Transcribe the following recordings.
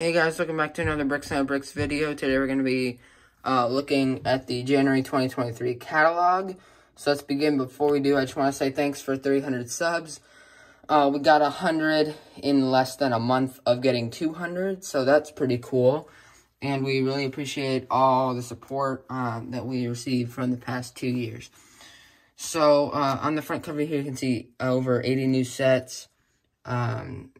Hey guys, welcome back to another Bricksland Bricks video. Today we're going to be uh, looking at the January 2023 catalog. So let's begin. Before we do, I just want to say thanks for 300 subs. Uh, we got 100 in less than a month of getting 200, so that's pretty cool. And we really appreciate all the support uh, that we received from the past two years. So uh, on the front cover here, you can see over 80 new sets. Um,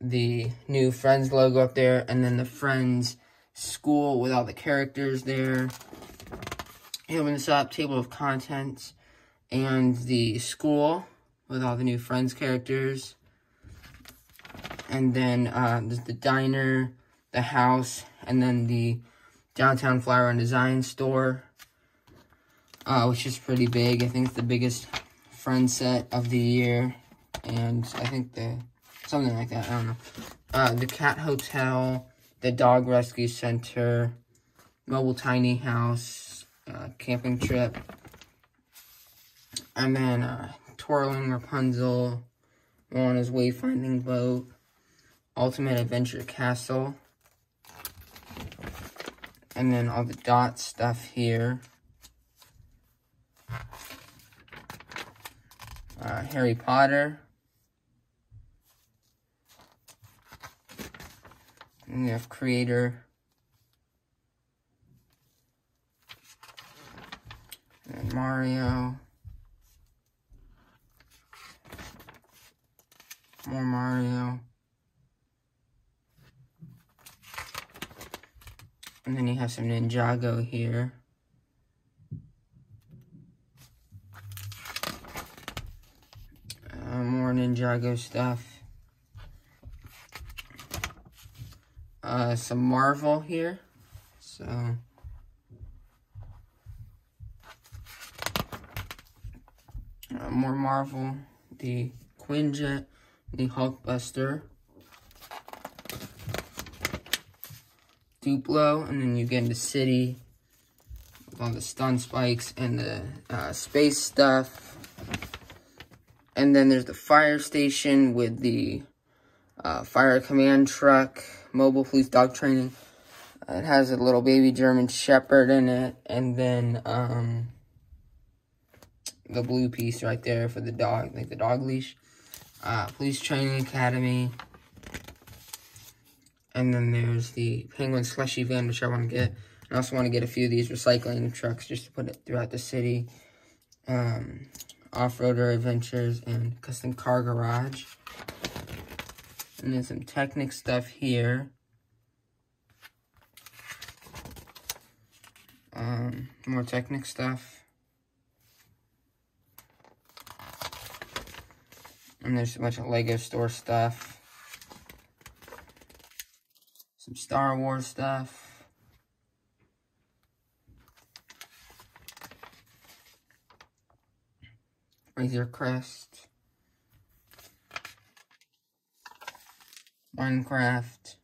the new Friends logo up there, and then the Friends school with all the characters there. Here open this up, table of contents, and the school with all the new Friends characters. And then uh, the diner, the house, and then the downtown flower and design store, uh, which is pretty big. I think it's the biggest Friends set of the year, and I think the Something like that, I don't know. Uh, the Cat Hotel, the Dog Rescue Center, Mobile Tiny House, uh, Camping Trip, and then uh, Twirling Rapunzel, Moana's Wayfinding Boat, Ultimate Adventure Castle, and then all the dot stuff here. Uh, Harry Potter. And we have creator. And Mario. More Mario. And then you have some Ninjago here. Uh, more Ninjago stuff. Uh, some Marvel here. So, uh, more Marvel, the Quinjet, the Hulkbuster, Duplo, and then you get into City all the stun spikes and the uh, space stuff. And then there's the fire station with the uh, fire command truck, mobile police dog training. it has a little baby German Shepherd in it, and then um, the blue piece right there for the dog, like the dog leash. Uh, police Training Academy. And then there's the Penguin Slushy Van, which I want to get. I also want to get a few of these recycling trucks just to put it throughout the city. Um, Off-Roader Adventures and Custom Car Garage. And then some Technic stuff here. Um, more Technic stuff. And there's a bunch of Lego store stuff. Some Star Wars stuff. Razor Crest. Minecraft.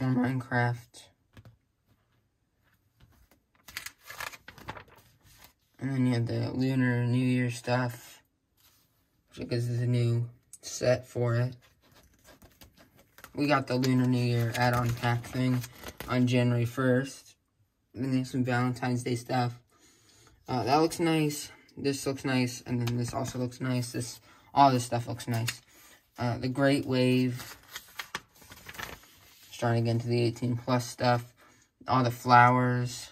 More Minecraft. And then you have the Lunar New Year stuff. Because there's a new set for it. We got the Lunar New Year add-on pack thing on January 1st. Then there's some Valentine's Day stuff. Uh, that looks nice this looks nice, and then this also looks nice. This, all this stuff looks nice. Uh, the Great Wave, starting into the 18 plus stuff. All the flowers.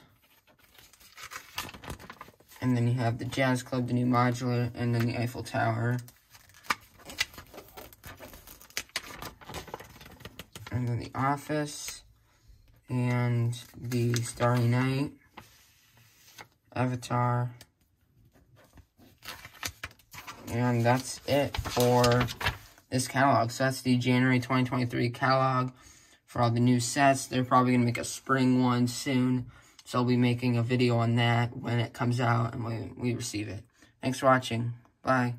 And then you have the Jazz Club, the new modular, and then the Eiffel Tower. And then the Office, and the Starry Night, Avatar, and that's it for this catalog. So that's the January 2023 catalog for all the new sets. They're probably going to make a spring one soon. So I'll be making a video on that when it comes out and when we receive it. Thanks for watching. Bye.